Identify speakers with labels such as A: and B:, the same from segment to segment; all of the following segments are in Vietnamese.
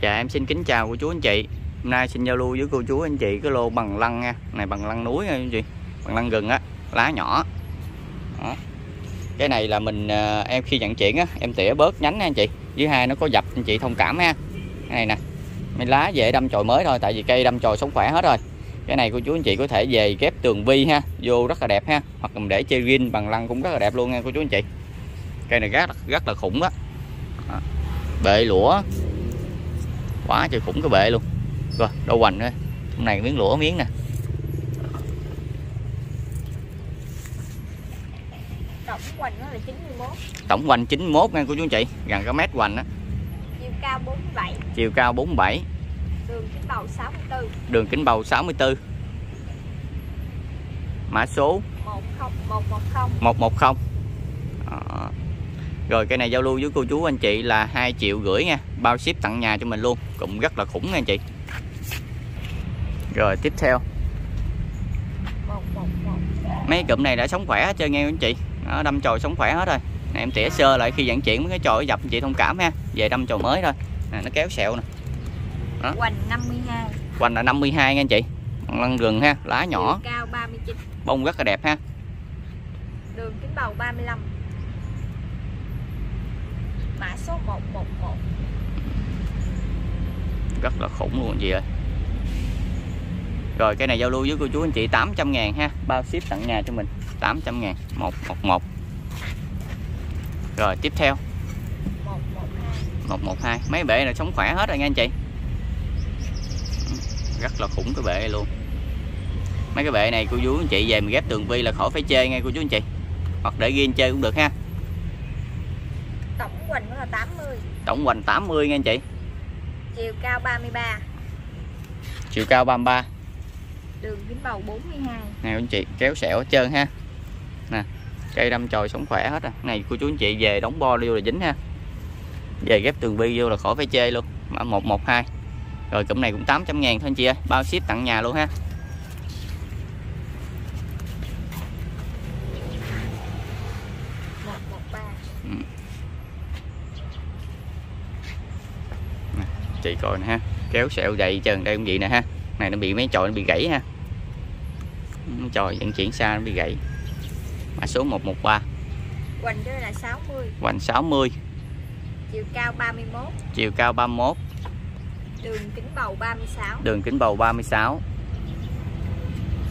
A: Dạ em xin kính chào cô chú anh chị. Hôm nay xin giao lưu với cô chú anh chị cái lô bằng lăng nha. Này bằng lăng núi nha anh chị Bằng lăng gừng á, lá nhỏ. Đó. Cái này là mình ờ, em khi nhận chuyển á Em tỉa bớt nhánh nha anh chị. Dưới hai nó có dập anh chị thông cảm ha. Cái này nè Mấy lá về đâm chồi mới thôi Tại vì cây đâm chồi sống khỏe hết rồi. Cái này cô chú anh chị có thể về ghép tường vi ha Vô rất là đẹp ha. Hoặc mình để chơi green bằng lăng cũng rất là đẹp luôn nha cô chú anh chị. Cây này rất, rất là khủng á. Đó. Bệ lũa quá trời khủng cái bệ luôn. Rồi đâu hoành nữa hôm này miếng lũa miếng nè.
B: Tổng hoành nó là 91
A: tổng hoành 91 nha cô chú anh chị. Gần cái mét hoành á.
B: Chiều cao 47
A: chiều cao 47
B: đường kính bầu 64
A: đường kính bầu 64 mã số?
B: 10 110
A: 110 Đó. Rồi cái này giao lưu với cô chú anh chị là 2 triệu rưỡi nha. Bao ship tặng nhà cho mình luôn. Cũng rất là khủng nha anh chị. Rồi tiếp theo.
B: 111
A: mấy cụm này đã sống khỏe hết trơn nghe anh chị. Nó đâm chồi sống khỏe hết rồi. Này, em tỉa sơ lại khi vận chuyển mấy cái chồi dập anh chị thông cảm ha. Về đâm chồi mới thôi. Nè, nó kéo sẹo nè.
B: Hoành 52
A: hoành là 52 nha anh chị. Lăng rừng ha lá nhỏ.
B: Cao 39
A: bông rất là đẹp ha.
B: Đường kính bầu 35 mã số 111
A: rất là khủng luôn anh chị ơi. Rồi cái này giao lưu với cô chú anh chị 800 ngàn ha. Bao ship tặng nhà cho mình. 800 ngàn. 111 rồi tiếp theo.
B: 112
A: 112 mấy bể này sống khỏe hết rồi nha anh chị. Rất là khủng cái bể này luôn. Mấy cái bể này cô chú anh chị về mình ghép tường vi là khỏi phải chơi ngay cô chú anh chị. Hoặc để ghiên chơi cũng được ha
B: tổng hoành nó là 80
A: tổng hoành 80 nha anh chị.
B: Chiều cao 33
A: chiều cao 33
B: đường kính bầu 42
A: nè anh chị kéo sẹo hết trơn ha. Nè cây đâm chồi sống khỏe hết à này cô chú anh chị về đóng bo vô là dính ha. Về ghép tường vi vô là khỏi phải chê luôn. Mã 112 rồi cụm này cũng 800 ngàn thôi anh chị ơi. Bao ship tặng nhà luôn ha
B: một một ba
A: chị coi nè ha. Kéo sẹo dày trơn đây cũng vậy nè ha. Này nó bị mấy chồi nó bị gãy ha. Chồi vận chuyển xa nó bị gãy. Mã số 113
B: hoành đây là 60
A: hoành 60
B: chiều cao 31
A: chiều cao 31
B: đường kính bầu 36
A: đường kính bầu 36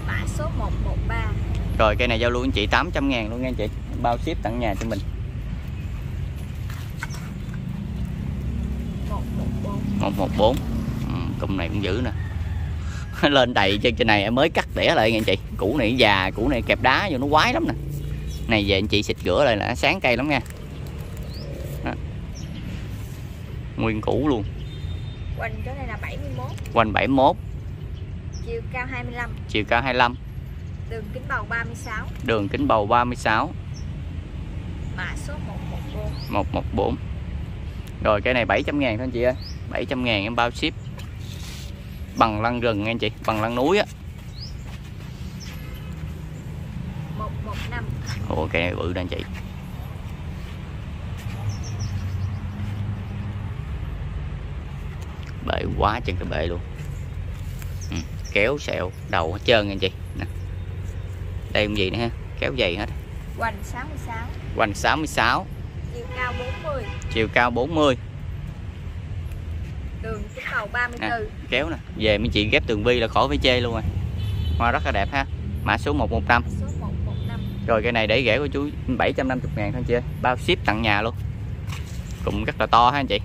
B: mã số 113
A: rồi cây này giao lưu anh chị 800 ngàn luôn nha anh chị. Bao ship tặng nhà cho mình
B: 114
A: 114 ừ, cụm này cũng dữ nè. Lên đầy trên trên này em mới cắt tỉa lại nha anh chị. Củ này già củ này kẹp đá vô nó quái lắm nè. Này về anh chị xịt rửa lại là sáng cây lắm nha. Đó. nguyên củ luôn.
B: Hoành cho đây là 71
A: quanh 71
B: chiều cao 25
A: chiều cao 25
B: đường kính bầu 36
A: đường kính bầu 36
B: mã số 114
A: 114 rồi cái này 700 ngàn thôi anh chị ơi 700 ngàn em bao ship. Bằng lăng rừng nha anh chị bằng lăng núi á.
B: 115
A: Ồ cái này bự đó anh chị. Bệ quá chân cái bệ luôn. Ừ, Kéo sẹo đầu hết trơn anh chị. Nè. Đây cũng gì nữa ha Kéo dày hết.
B: Hoành 66
A: Hoành 66
B: chiều cao 40
A: Chiều cao 40
B: đường kính bầu 34
A: Nè. Kéo nè. Về mấy chị ghép tường vi là khỏi phải chê luôn rồi. Hoa rất là đẹp ha. Mã số 115
B: số 115
A: Rồi cái này để rẻ của chú 750 ngàn thôi chị ơi. Bao ship tặng nhà luôn. Cũng rất là to ha anh chị.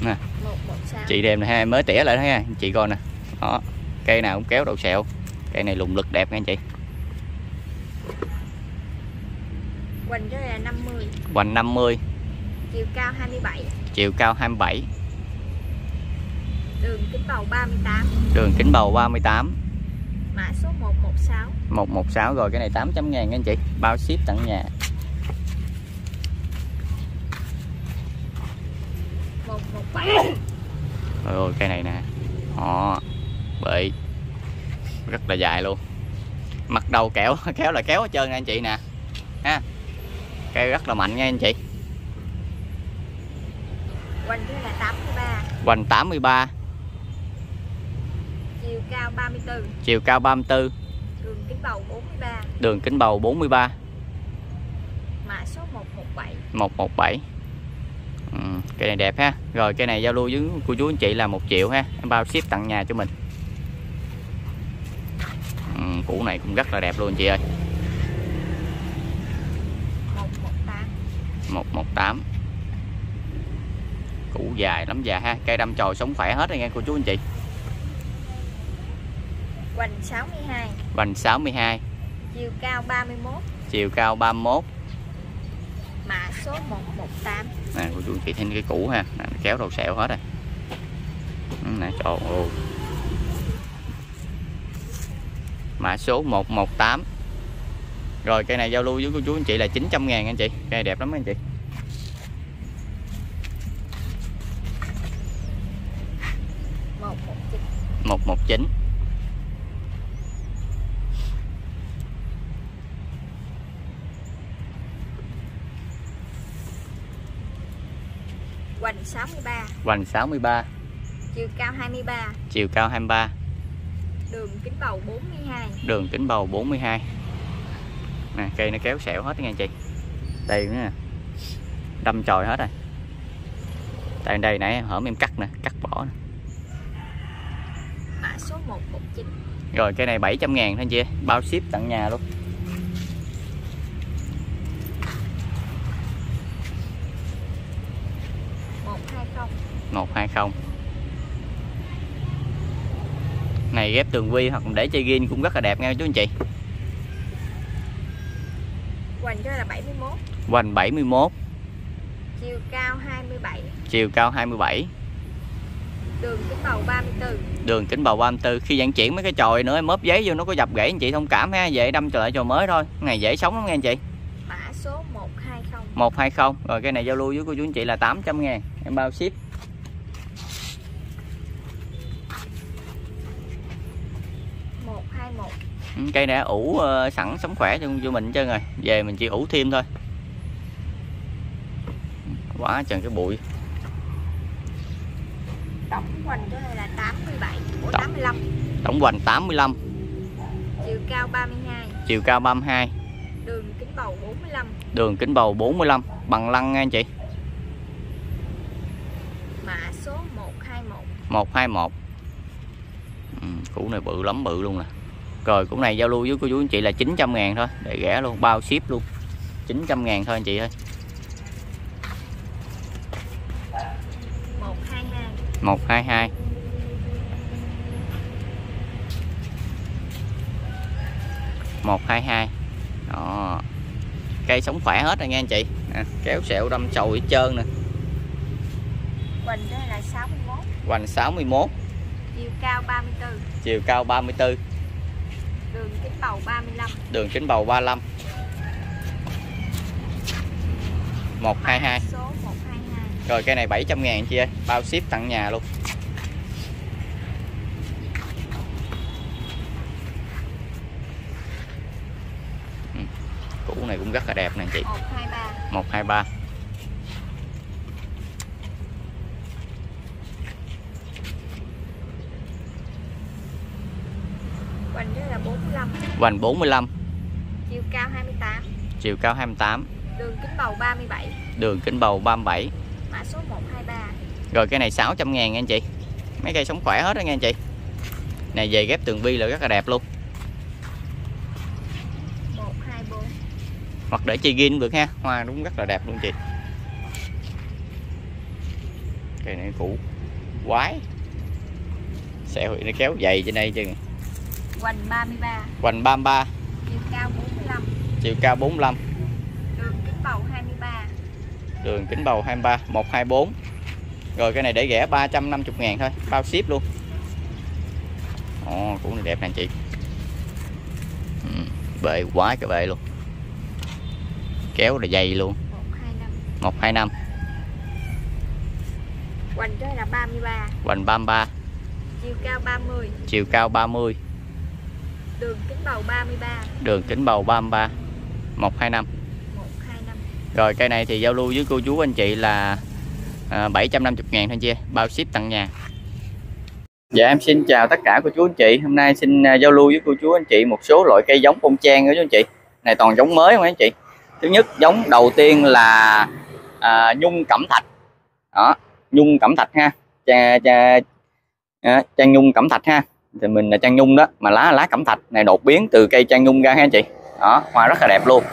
A: Nè.
B: 116
A: chị đem này mới tỉa lại đó ha. Chị coi nè. Đó cây nào cũng kéo đầu sẹo cây này lùng lực đẹp nha anh chị
B: hoành cho đây là 50
A: hoành 50
B: chiều cao 27
A: chiều cao 27
B: đường kính bầu 38
A: đường kính bầu 38
B: mã số 116
A: 116 rồi cái này 800 ngàn nha anh chị. Bao ship tặng nhà.
B: 117
A: rồi cây này nè. Đó. Bị. Rất là dài luôn. Mặt đầu kéo kéo là kéo hết trơn nha anh chị nè. Ha cây rất là mạnh nha anh chị.
B: Hoành trên là 83
A: Hoành 83
B: Chiều cao 34
A: Chiều cao 34
B: Đường kính bầu 43
A: Đường kính bầu 43
B: Mã số 117
A: 117 ừ, Cây này đẹp ha. Rồi cây này giao lưu với cô chú anh chị là 1 triệu ha. Em bao ship tặng nhà cho mình. Ừ, Củ này cũng rất là đẹp luôn chị ơi
B: 118
A: 118 Củ dài lắm già ha Cây đâm chồi sống khỏe hết rồi nghe cô chú anh chị.
B: Hoành 62
A: Vành 62
B: Chiều cao 31
A: Chiều cao 31
B: Mã số 118
A: nè cô chú anh chị thấy cái củ ha nè, kéo đầu sẹo hết rồi. Ừ, nè trời ơi. Mã số 118 rồi cây này giao lưu với cô chú anh chị là 900 ngàn anh chị. Cây này đẹp lắm anh chị.
B: Một một chín.
A: 119
B: Hoành 63
A: Hoành 63
B: Chiều cao 23
A: chiều cao 23
B: Đường kính bầu 42
A: đường kính bầu 42 nè cây nó kéo sẹo hết nha anh chị. Đây nữa nè. Đâm chồi hết rồi. Tại đây nãy hởm em cắt nè cắt bỏ nè.
B: Mã số 119
A: rồi cây này 700 ngàn thôi anh chị bao ship tận nhà luôn.
B: Một hai không.
A: 120 này ghép tường vi hoặc để chơi gin cũng rất là đẹp nha chú anh chị
B: Hoành cho là 71
A: hoành 71
B: Chiều cao 27
A: chiều cao 27
B: Đường kính bầu 34
A: đường kính bầu 34 khi vận chuyển mấy cái chồi nữa em mớp giấy vô nó có dập gãy anh chị thông cảm ha. Dễ đâm trở lại chồi mới thôi. Này dễ sống lắm nha anh chị.
B: Mã số 120
A: 120 rồi cái này giao lưu với cô chú anh chị là 800 ngàn. Em bao ship
B: 121
A: Ừ, cây này ủ ờ, sẵn sống khỏe cho, cho mình hết trơn rồi. Về mình chỉ ủ thêm thôi. Quá trời cái bụi.
B: Tổng hoành cho này là 87 Ủa
A: Tổng.
B: 85
A: tổng hoành 85
B: Chiều cao 32
A: chiều cao 32
B: Đường kính bầu 45
A: đường kính bầu 45 bằng lăng nha anh chị.
B: Mã số 121
A: 121 ừ, củ này bự lắm bự luôn nè rồi củ này giao lưu với cô chú anh chị là 900 ngàn thôi để rẻ luôn bao ship luôn. 900 ngàn thôi anh chị ơi.
B: 122
A: 122 122 đó. Cây sống khỏe hết rồi nha anh chị. Nè, kéo sẹo đâm chồi hết trơn nè.
B: Cho này là 61
A: hoành 61
B: Chiều cao 34
A: chiều cao 34
B: Đường kính bầu 35
A: đường kính bầu 35 122
B: Số 122
A: rồi cây này 700 ngàn chị ơi. Bao ship tặng nhà luôn. Ừ, củ này cũng rất là đẹp nè chị.
B: 123
A: 123
B: Hoành cho này là 45
A: hoành 45
B: Chiều cao 28
A: chiều cao 28
B: Đường kính bầu 37
A: đường kính bầu 37
B: Mã số 123
A: rồi cái này 600 ngàn anh chị. Mấy cây sống khỏe hết đó nha anh chị. Này về ghép tường vi là rất là đẹp luôn.
B: 124
A: hoặc để chơi gin được ha. Hoa đúng rất là đẹp luôn chị. Cây này cũ. Quái. Sẹo thì nó kéo dày trên đây chứ
B: Hoành 33
A: hoành 33
B: Chiều cao 45
A: chiều cao 45
B: Đường kính bầu 23
A: đường kính bầu 23 124 rồi cái này để rẻ 350 ngàn thôi. Bao ship luôn. Ồ này đẹp nè chị. Ừ, bệ quá cái bệ luôn. Kéo là dày luôn.
B: 125
A: 125
B: Hoành này là 33
A: hoành 33
B: Chiều cao 30
A: chiều cao 30
B: Đường kính bầu 33
A: đường kính bầu 33 125
B: 125
A: rồi cây này thì giao lưu với cô chú anh chị là à, 750 ngàn thôi chị bao ship tận nhà. Dạ em xin chào tất cả cô chú anh chị. Hôm nay xin uh, giao lưu với cô chú anh chị một số loại cây giống bông trang đó chú anh chị. Này toàn giống mới không anh chị? Thứ nhất giống đầu tiên là à, nhung cẩm thạch. Đó nhung cẩm thạch ha. Cha, cha, à, trang nhung cẩm thạch ha thì mình là trang nhung đó, mà lá lá cẩm thạch này đột biến từ cây trang nhung ra ha anh chị? Đó, hoa rất là đẹp luôn.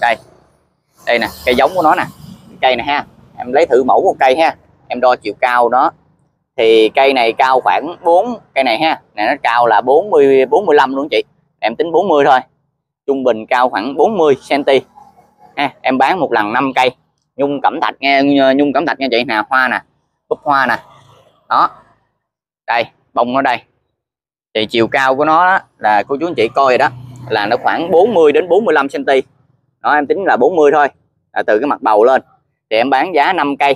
A: Đây đây nè, cây giống của nó nè. Cây này ha, em lấy thử mẫu một cây ha. Em đo chiều cao đó. Thì cây này cao khoảng 4 cây này ha, này nó cao là 40 45 luôn chị. Em tính 40 thôi. Trung bình cao khoảng 40 cm ha, em bán một lần 5 cây. Nhung cẩm thạch nghe, nhung cẩm thạch nha chị. Nè, hoa nè, búp hoa nè. Đó. Đây, bông ở đây thì chiều cao của nó đó, là cô chú anh chị coi đó là nó khoảng 40 đến 45 cm đó em tính là 40 thôi là từ cái mặt bầu lên. Thì em bán giá 5 cây.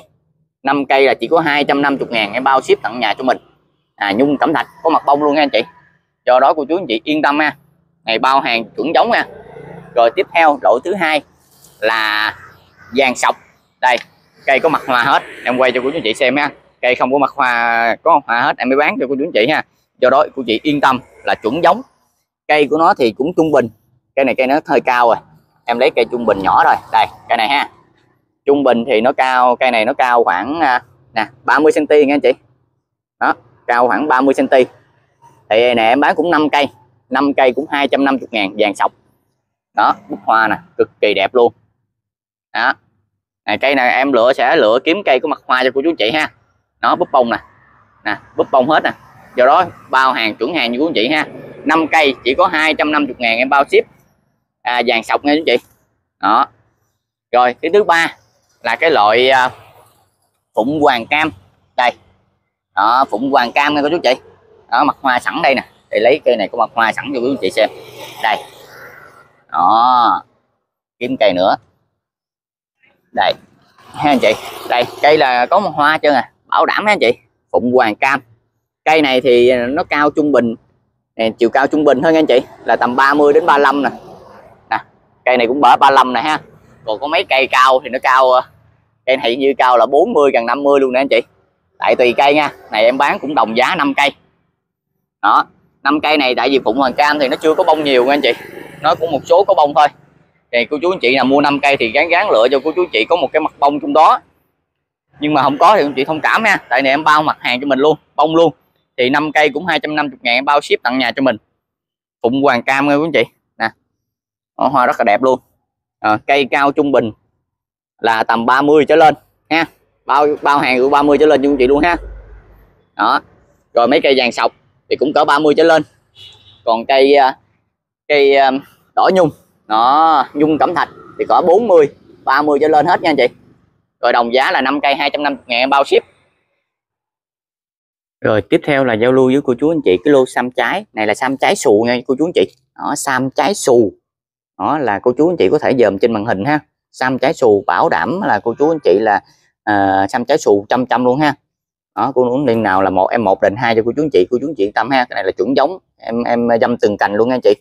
A: 5 cây là chỉ có 250 ngàn em bao ship tận nhà cho mình. À, nhung cẩm thạch có mặt bông luôn nha anh chị. Do đó cô chú anh chị yên tâm nha. Ngày bao hàng chuẩn giống nha. Rồi tiếp theo loại thứ hai là vàng sọc. Đây cây có mặt hoa hết. Em quay cho cô chú anh chị xem nha. Cây không có mặt hoa có hoa hết em mới bán cho cô chú anh chị ha do đó, cô chị yên tâm là chuẩn giống. Cây của nó thì cũng trung bình. Cây này cây nó hơi cao rồi. Em lấy cây trung bình nhỏ rồi đây, cây này ha. Trung bình thì nó cao, cây này nó cao khoảng à, nè 30 cm nha anh chị. Đó, cao khoảng 30 cm thì này em bán cũng 5 cây. 5 cây cũng 250 ngàn, vàng sọc. Đó bút hoa nè, cực kỳ đẹp luôn. Đó. Này, cây này em lựa sẽ lựa kiếm cây có mặt hoa cho cô chú chị ha. Nó búp bông nè. Nè, búp bông hết nè do đó bao hàng chuẩn hàng như quý anh chị ha. 5 cây chỉ có 250 ngàn em bao ship. À, vàng sọc nha chú chị. Đó. Rồi cái thứ ba là cái loại à, phụng hoàng cam. Đây. Đó phụng hoàng cam nha cô chú chị. Đó mặt hoa sẵn đây nè. Để lấy cây này có mặt hoa sẵn cho quý anh chị xem. Đây. Đó. Kiếm cây nữa. Đây. Ha anh chị. Đây cây là có một hoa chưa à bảo đảm ha anh chị. Phụng hoàng cam cây này thì nó cao trung bình. Này, chiều cao trung bình thôi nha anh chị là tầm 30 đến 35 nè. Nè cây này cũng bở 35 này ha. Còn có mấy cây cao thì nó cao ờ, cây này như cao là 40 gần 50 luôn nè anh chị. Tại tùy cây nha này em bán cũng đồng giá 5 cây. Đó 5 cây này tại vì phụng hoàng cam thì nó chưa có bông nhiều nha anh chị. Nó cũng một số có bông thôi. Thì cô chú anh chị nào mua 5 cây thì gán gán lựa cho cô chú anh chị có một cái mặt bông trong đó. Nhưng mà không có thì anh chị thông cảm nha tại này em bao mặt hàng cho mình luôn bông luôn thì 5 cây cũng 250 ngàn bao ship tặng nhà cho mình. Phụng hoàng cam nha quý anh chị. Nè. Hoa rất là đẹp luôn. À, cây cao trung bình là tầm 30 trở lên ha. Bao bao hàng của 30 trở lên cho quý chị luôn ha. Đó. Rồi mấy cây vàng sọc thì cũng cỡ 30 trở lên. Còn cây ờ, cây ờ, đỏ nhung nó nhung cẩm thạch thì cỡ 40 30 trở lên hết nha anh chị. Rồi đồng giá là 5 cây 250 ngàn bao ship rồi tiếp theo là giao lưu với cô chú anh chị cái lô sam trái. Này là sam trái xù nha cô chú anh chị. Đó sam trái xù. Đó là cô chú anh chị có thể dòm trên màn hình ha. Sam trái xù bảo đảm là cô chú anh chị là ờ, uh, sam trái xù trăm trăm luôn ha. Đó cô muốn liên nào là một em một định hai cho cô chú anh chị cô chú anh chị tâm ha. Cái này là chuẩn giống. Em em dâm từng cành luôn nha anh chị.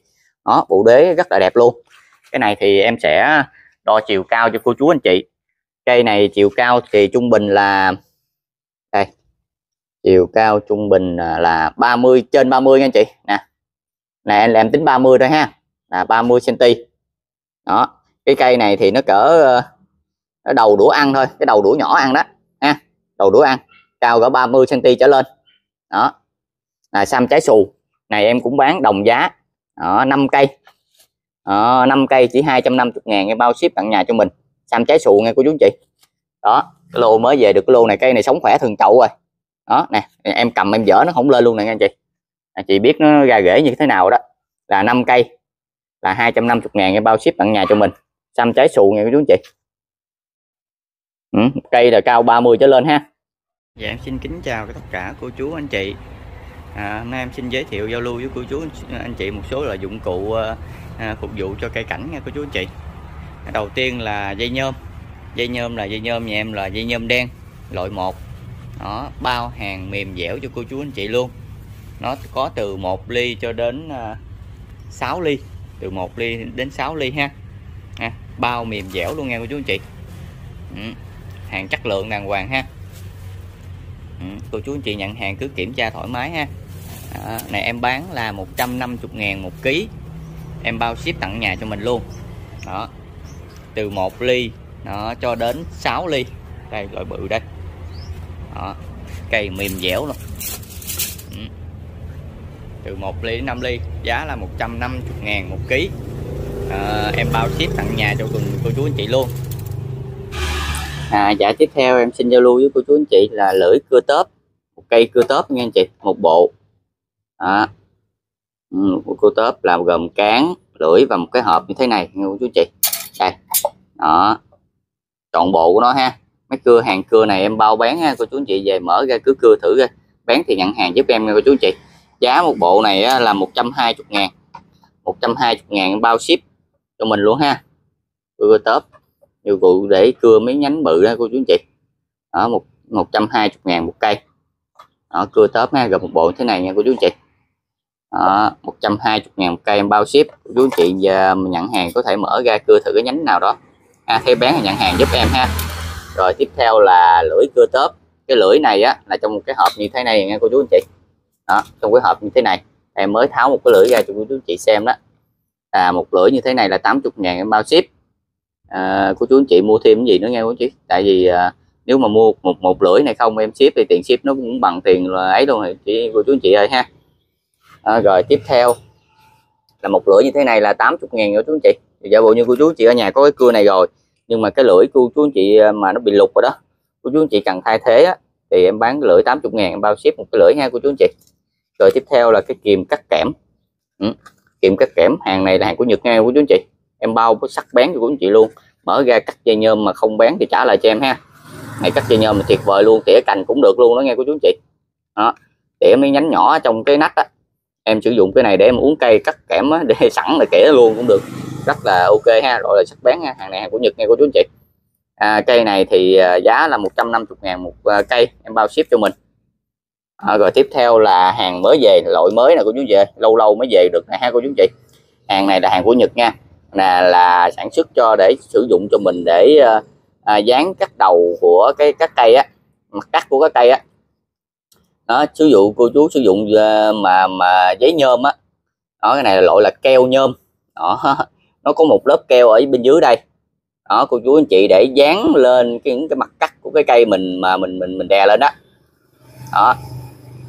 A: Đó bộ đế rất là đẹp luôn. Cái này thì em sẽ đo chiều cao cho cô chú anh chị. Cây này chiều cao thì trung bình là chiều cao trung bình à, là 30 trên 30 nha anh chị. Nè này em em tính 30 thôi ha. Là 30 cm đó cái cây này thì nó cỡ ờ, nó đầu đũa ăn thôi cái đầu đũa nhỏ ăn đó ha. Đầu đũa ăn cao cỡ 30 cm trở lên. Đó là sam trái xù. Này em cũng bán đồng giá. Đó, 5 cây. Đó, 5 cây chỉ 250 ngàn em bao ship tặng nhà cho mình. Sam trái xù nghe cô chú chị. Đó cái lô mới về được cái lô này cây này sống khỏe thường chậu rồi đó nè em cầm em dở nó không lên luôn nè anh chị. Anh chị biết nó ra rễ như thế nào đó. Là 5 cây là 250 ngàn em bao ship tặng nhà cho mình. Xăm trái xù nha quý chú anh chị. Ừ, cây là cao 30 trở lên ha. Dạ em xin kính chào tất cả cô chú anh chị. À, Hôm nay em xin giới thiệu giao lưu với cô chú anh chị một số là dụng cụ ờ, à, phục vụ cho cây cảnh nha cô chú anh chị. Đầu tiên là dây nhôm. Dây nhôm là dây nhôm nhà em là dây nhôm đen loại 1 đó, bao hàng mềm dẻo cho cô chú anh chị luôn. Nó có từ 1 ly cho đến à, 6 ly. Từ 1 ly đến 6 ly ha. À, Bao mềm dẻo luôn nha cô chú anh chị. Ừ. Hàng chất lượng đàng hoàng ha. Ừ, cô chú anh chị nhận hàng cứ kiểm tra thoải mái ha. À, này em bán là 150 ngàn một ký. Em bao ship tặng nhà cho mình luôn. Đó từ 1 ly nó cho đến 6 ly. Đây loại bự đây đó. Cây mềm dẻo luôn. Ừ. Từ 1 ly đến 5 ly giá là 150 ngàn một ký. À, em bao ship tặng nhà cho cô chú anh chị luôn. À, dạ tiếp theo em xin giao lưu với cô chú anh chị là lưỡi cưa tớp. Một cây cưa tớp nha anh chị một bộ. Đó. Ừ, cưa tớp là gồm cán lưỡi và một cái hộp như thế này nha cô chú anh chị. Đây. Đó. Chọn bộ của nó ha mấy cưa hàng cưa này em bao bán ha cô chú anh chị về mở ra cứ cưa thử ra bán thì nhận hàng giúp em nha cô chú anh chị. Giá một bộ này là 120 ngàn. 120 ngàn bao ship cho mình luôn ha. Cưa tớp. Nhiều cụ để cưa mấy nhánh bự ha cô chú anh chị. Ở một 120 ngàn một cây. Đó, cưa tớp ha gặp một bộ thế này nha cô chú anh chị. Đó, 120 ngàn một cây em bao ship. Cô chú anh chị và nhận hàng có thể mở ra cưa thử cái nhánh nào đó. À, thấy bán thì nhận hàng giúp em ha rồi tiếp theo là lưỡi cưa tớp. Cái lưỡi này á là trong một cái hộp như thế này nha cô chú anh chị. Đó trong cái hộp như thế này em mới tháo một cái lưỡi ra cho cô chú anh chị xem đó. Là một lưỡi như thế này là 80 ngàn em bao ship. À, cô chú anh chị mua thêm cái gì nữa nghe cô chú tại vì à, nếu mà mua một một lưỡi này không em ship thì tiền ship nó cũng bằng tiền là ấy luôn rồi chị cô chú anh chị ơi ha. À, rồi tiếp theo là một lưỡi như thế này là 80 ngàn cô chú anh chị. Thì giả bộ như cô chú anh chị ở nhà có cái cưa này rồi? Nhưng mà cái lưỡi của chú anh chị à, mà nó bị lục rồi đó của chú anh chị cần thay thế á, thì em bán lưỡi 80 ngàn em bao ship một cái lưỡi ha của chú anh chị. Rồi tiếp theo là cái kìm cắt kẽm. Ừ. kìm cắt kẽm hàng này là hàng của Nhật ngay của chú anh chị. Em bao có sắc bén cho của anh chị luôn mở ra cắt dây nhôm mà không bán thì trả lại cho em ha. Này cắt dây nhôm mà tuyệt vời luôn tỉa cành cũng được luôn đó nghe của chú anh chị. Đó tỉa mấy nhánh nhỏ trong cái nách á em sử dụng cái này để em uống cây cắt kẽm á, để sẵn là kẻ luôn cũng được rất là ok ha rồi là sắc bén ha hàng này hàng của Nhật nghe cô chú anh chị. À, cây này thì à, giá là 150 ngàn một à, cây em bao ship cho mình. À, rồi tiếp theo là hàng mới về loại mới này của chú về lâu lâu mới về được nè ha cô chú anh chị. Hàng này là hàng của Nhật nha là là sản xuất cho để sử dụng cho mình để uh, à, dán cắt đầu của cái các cây á mặt cắt của các cây á. Đó sử dụng cô chú sử dụng uh, mà mà giấy nhôm á. Đó cái này là loại là keo nhôm. Đó nó có một lớp keo ở bên dưới đây. Đó cô chú anh chị để dán lên cái những cái mặt cắt của cái cây mình mà mình mình mình đè lên đó. Đó.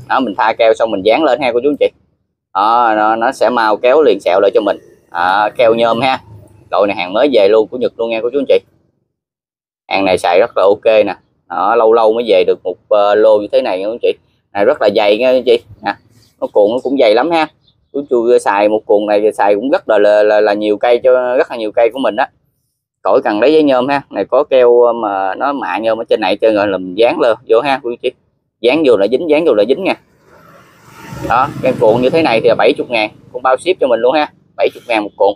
A: Đó mình tha keo xong mình dán lên ha cô chú anh chị. Đó, nó, nó sẽ mau kéo liền sẹo lại cho mình. À, keo nhôm ha. Loại này hàng mới về luôn của Nhật luôn nha cô chú anh chị. Hàng này xài rất là ok nè. Đó, lâu lâu mới về được một uh, lô như thế này nha cô chị. Này rất là dày nha chị. Nè nó cuộn nó cũng dày lắm ha chú chui xài một cuộn này xài cũng rất là là, là, là nhiều cây cho rất là nhiều cây của mình đó khỏi cần lấy giấy nhôm ha này có keo ờ, mà nó mạ nhôm ở trên này cho rồi làm dán lên vô ha quý chị dán vô là dính dán vô là dính nha. Đó cái cuộn như thế này thì là 70 ngàn cũng bao ship cho mình luôn ha 70 ngàn một cuộn.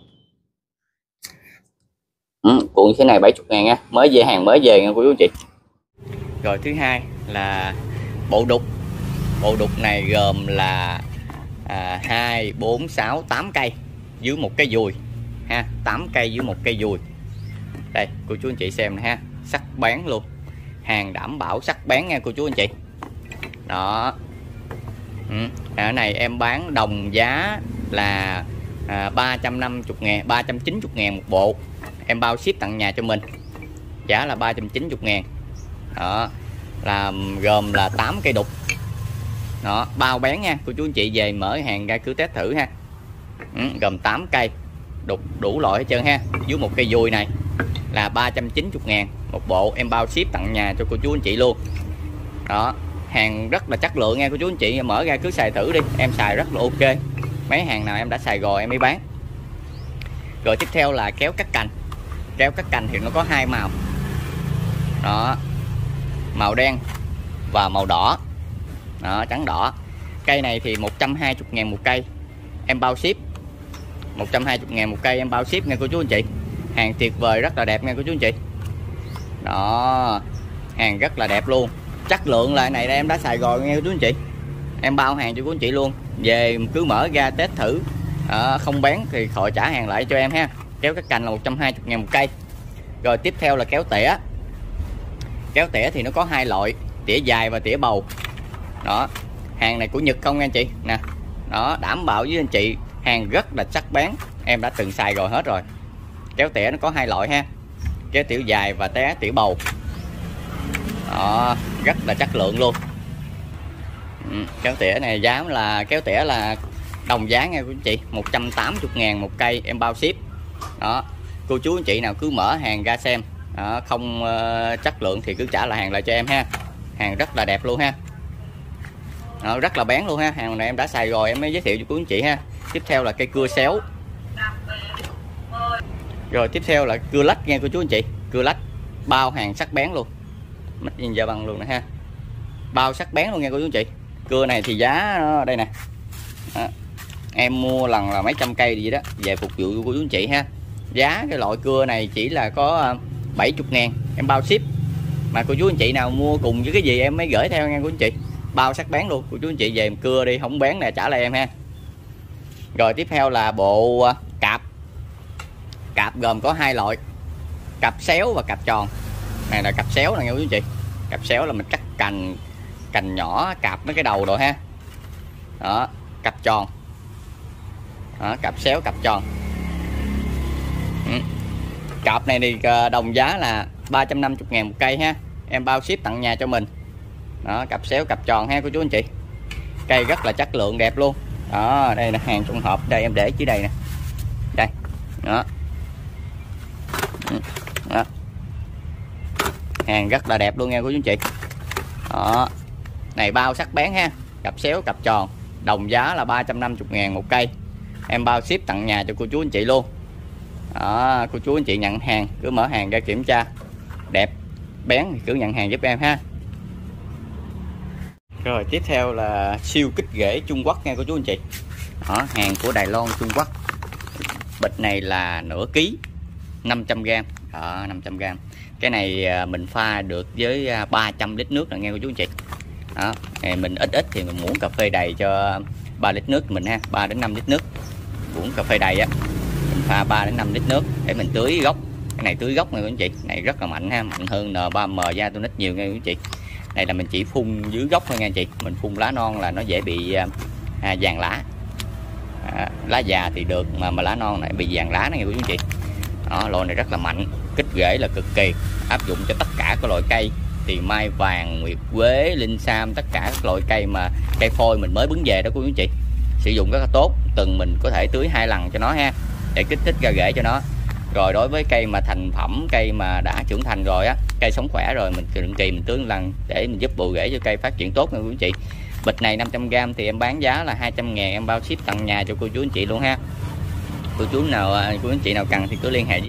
A: Ừ, cuộn như thế này 70 ngàn nha mới về hàng mới về nha quý chị rồi thứ hai là bộ đục. Bộ đục này gồm là à, 2 4 6 8 cây dưới một cái dùi ha 8 cây dưới một cây dùi. Đây cô chú anh chị xem nè ha sắc bén luôn. Hàng đảm bảo sắc bén nha cô chú anh chị. Đó. Ừ. À, ở này em bán đồng giá là à, 350 ngàn 390 ngàn một bộ. Em bao ship tặng nhà cho mình. Giá là 390 ngàn. Đó là gồm là 8 cây đục đó bao bán nha. Cô chú anh chị về mở hàng ra cứ test thử ha. Ừ, gồm 8 cây. Đục đủ loại hết trơn ha. Dưới một cây dùi này là 390 ngàn. Một bộ em bao ship tặng nhà cho cô chú anh chị luôn. Đó hàng rất là chất lượng nha. Cô chú anh chị mở ra cứ xài thử đi. Em xài rất là ok. Mấy hàng nào em đã xài rồi em mới bán. Rồi tiếp theo là kéo cắt cành. Kéo cắt cành thì nó có hai màu. Đó màu đen và màu đỏ đó trắng đỏ. Cây này thì 120 ngàn một cây. Em bao ship. 120 ngàn một cây em bao ship nha cô chú anh chị. Hàng tuyệt vời rất là đẹp nha cô chú anh chị. Đó hàng rất là đẹp luôn. Chất lượng lại này đây em đã xài rồi nghe cô chú anh chị. Em bao hàng cho cô anh chị luôn. Về cứ mở ra test thử. À, không bán thì khỏi trả hàng lại cho em ha. Kéo các cành là 120 ngàn một cây. Rồi tiếp theo là kéo tỉa. Kéo tỉa thì nó có hai loại tỉa dài và tỉa bầu đó hàng này của Nhật không anh chị? Nè đó đảm bảo với anh chị hàng rất là sắc bén em đã từng xài rồi hết rồi. Kéo tỉa nó có hai loại ha. Kéo tiểu dài và té tiểu bầu. Đó, rất là chất lượng luôn. Ừ, kéo tỉa này giá là kéo tỉa là đồng giá nha quý anh chị. 180 ngàn một cây em bao ship. Đó cô chú anh chị nào cứ mở hàng ra xem. Đó, không uh, chất lượng thì cứ trả lại hàng lại cho em ha. Hàng rất là đẹp luôn ha à, rất là bén luôn ha. Hàng này em đã xài rồi em mới giới thiệu cho quý anh chị ha. Tiếp theo là cây cưa xéo. Rồi tiếp theo là cưa lách nghe cô chú anh chị. Cưa lách bao hàng sắc bén luôn. Mắt nhìn da bằng luôn nè ha. Bao sắc bén luôn nghe cô chú anh chị. Cưa này thì giá nó đây nè. Đó. em mua lần là mấy trăm cây gì đó. Về phục vụ của chú anh chị ha. Giá cái loại cưa này chỉ là có ờ, 70 ngàn. Em bao ship. Mà cô chú anh chị nào mua cùng với cái gì em mới gửi theo nghe cô anh chị bao sắc bán luôn. Cô chú anh chị về em cưa đi không bán nè trả lại em ha. Rồi tiếp theo là bộ cặp, cạp. Cạp gồm có hai loại cặp xéo và cặp tròn. Này là cặp xéo nè nha quý chị. Cặp xéo là mình cắt cành cành nhỏ cặp mấy cái đầu rồi ha. Đó cặp tròn. Đó, cặp xéo cặp tròn. Ừ. cặp này thì à, đồng giá là 350 ngàn một cây ha. Em bao ship tặng nhà cho mình đó cặp xéo cặp tròn ha cô chú anh chị. Cây rất là chất lượng đẹp luôn. Đó đây là hàng trong hộp đây em để dưới đây nè. Đây. Đó. Ừ, đó. hàng rất là đẹp luôn nha cô chú anh chị. Đó. Này bao sắc bén ha. Cặp xéo cặp tròn. Đồng giá là 350 ngàn một cây. Em bao ship tặng nhà cho cô chú anh chị luôn. Đó, cô chú anh chị nhận hàng. Cứ mở hàng ra kiểm tra. Đẹp. Bén thì cứ nhận hàng giúp em ha rồi tiếp theo là siêu kích ghế Trung Quốc nghe cô chú anh chị. Đó, hàng của Đài Loan Trung Quốc. Bịch này là nửa ký 500g đó 500g cái này à, mình pha được với à, 300 lít nước là nghe cô chú anh chị. Đó mình ít ít thì mình muỗng cà phê đầy cho 3 lít nước mình ha 3 đến 5 lít nước. Muỗng cà phê đầy á mình pha 3 đến 5 lít nước để mình tưới gốc. Cái này tưới gốc nha quý anh chị này rất là mạnh ha mạnh hơn N3M gia tôi nít nhiều nha quý anh chị này là mình chỉ phun dưới gốc thôi nha anh chị. Mình phun lá non là nó dễ bị à, à, vàng lá. À, lá già thì được mà mà lá non này bị vàng lá này quý anh chị. Đó loại này rất là mạnh kích rễ là cực kỳ. Áp dụng cho tất cả các loại cây thì mai vàng nguyệt quế linh sam tất cả các loại cây mà cây phôi mình mới bứng về đó của anh chị. Sử dụng rất là tốt từng mình có thể tưới hai lần cho nó ha để kích thích ra rễ cho nó rồi đối với cây mà thành phẩm, cây mà đã trưởng thành rồi á, cây sống khỏe rồi, mình định kỳ mình tưới lần để mình giúp bù rễ cho cây phát triển tốt nha quý anh chị. Bịch này 500g thì em bán giá là 200 ngàn, em bao ship tặng nhà cho cô chú anh chị luôn ha. Cô chú nào à, cô anh chị nào cần thì cứ liên hệ